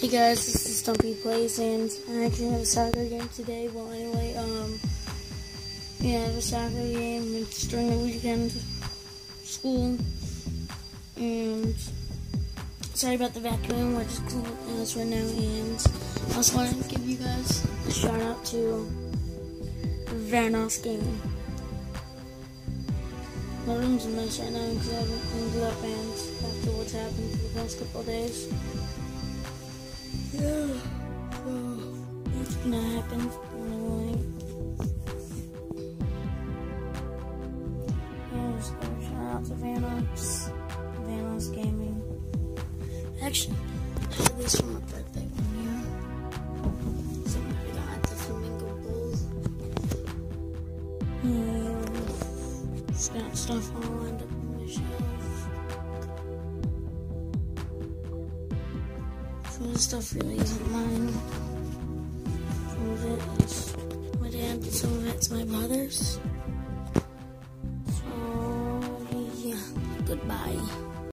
Hey guys, this is Stumpy Plays, and I actually have a soccer game today. Well, anyway, um, yeah, I have a soccer game. It's during the weekend, school, and sorry about the vacuum. We're just cleaning house right now, and I also want to give you guys a shout out to Vanoss Gaming. My room's a mess right now because I haven't cleaned it up, and after what's happened for the past couple days. Yeah, so it's gonna happen. Yeah, just gotta shout out to Vanox, Vanox Gaming. Actually, I had this my birthday one year. Somebody got the Flamingo stuff all lined up on the. Some of the stuff really isn't mine. Some of it is my dad's, some of it's my brother's. So, yeah, goodbye.